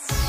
Yes.